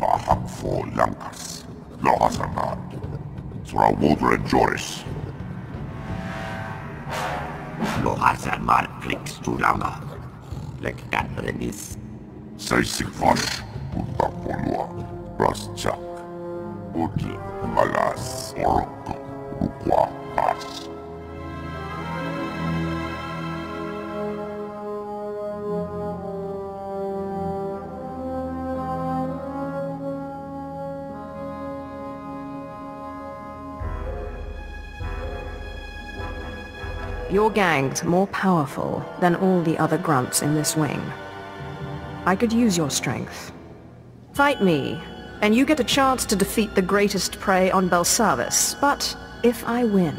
Bahak fo langkas. Lohasanan. Sura wudre joris. Lohasaman flix tulama. Lek katrenis. Seisik vash. Mutta polua. Rastjak. Uki. Malas. Orko. Your gang's more powerful than all the other grunts in this wing. I could use your strength. Fight me, and you get a chance to defeat the greatest prey on Belsavis. But if I win,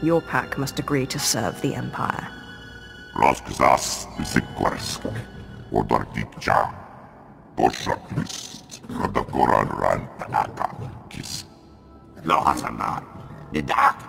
your pack must agree to serve the Empire. Tanaka. Kis. Lohasaman. Nidak.